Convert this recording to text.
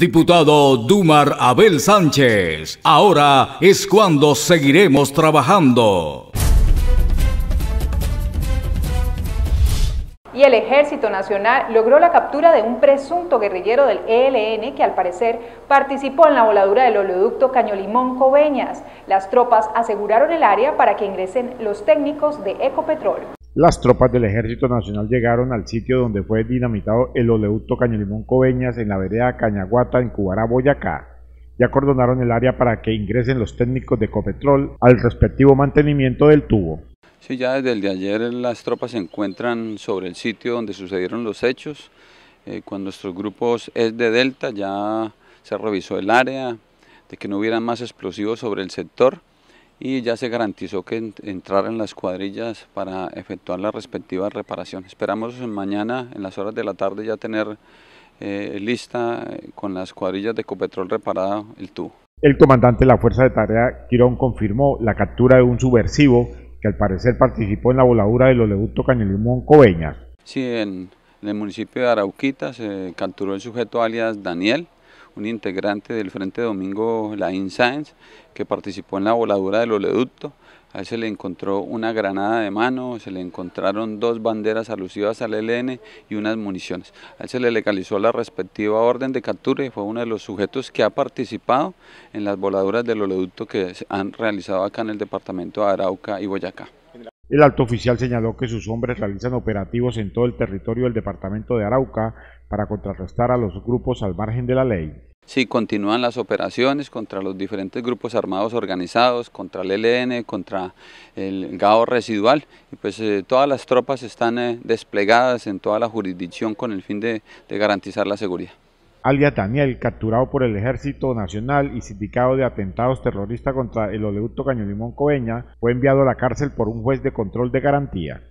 Diputado Dumar Abel Sánchez, ahora es cuando seguiremos trabajando. Y el Ejército Nacional logró la captura de un presunto guerrillero del ELN que al parecer participó en la voladura del oleoducto Cañolimón Coveñas. Las tropas aseguraron el área para que ingresen los técnicos de Ecopetrol. Las tropas del Ejército Nacional llegaron al sitio donde fue dinamitado el oleoducto Cañolimón Coveñas en la vereda Cañaguata en Cubará, Boyacá. Ya acordonaron el área para que ingresen los técnicos de Ecopetrol al respectivo mantenimiento del tubo. Sí, ya desde el de ayer las tropas se encuentran sobre el sitio donde sucedieron los hechos. Eh, con nuestros grupos es de Delta ya se revisó el área, de que no hubiera más explosivos sobre el sector y ya se garantizó que entraran las cuadrillas para efectuar la respectiva reparación. Esperamos mañana en las horas de la tarde ya tener eh, lista eh, con las cuadrillas de Copetrol reparada el tubo. El comandante de la Fuerza de Tarea, Quirón, confirmó la captura de un subversivo que al parecer participó en la voladura del oleoducto Cañelimón Coveñas. Sí, en el municipio de Arauquita se capturó el sujeto alias Daniel, un integrante del Frente Domingo Laín Sáenz, que participó en la voladura del oleoducto. A él se le encontró una granada de mano, se le encontraron dos banderas alusivas al ELN y unas municiones. A él se le legalizó la respectiva orden de captura y fue uno de los sujetos que ha participado en las voladuras del oleoducto que se han realizado acá en el departamento de Arauca y Boyacá. El alto oficial señaló que sus hombres realizan operativos en todo el territorio del departamento de Arauca para contrarrestar a los grupos al margen de la ley. Sí, continúan las operaciones contra los diferentes grupos armados organizados, contra el ELN, contra el GAO residual. Y pues eh, todas las tropas están eh, desplegadas en toda la jurisdicción con el fin de, garantizar la seguridad. Alias Daniel, capturado por el Ejército Nacional y sindicado de atentados terroristas contra el oleoducto Caño Limón Coveña, fue enviado a la cárcel por un juez de control de garantía.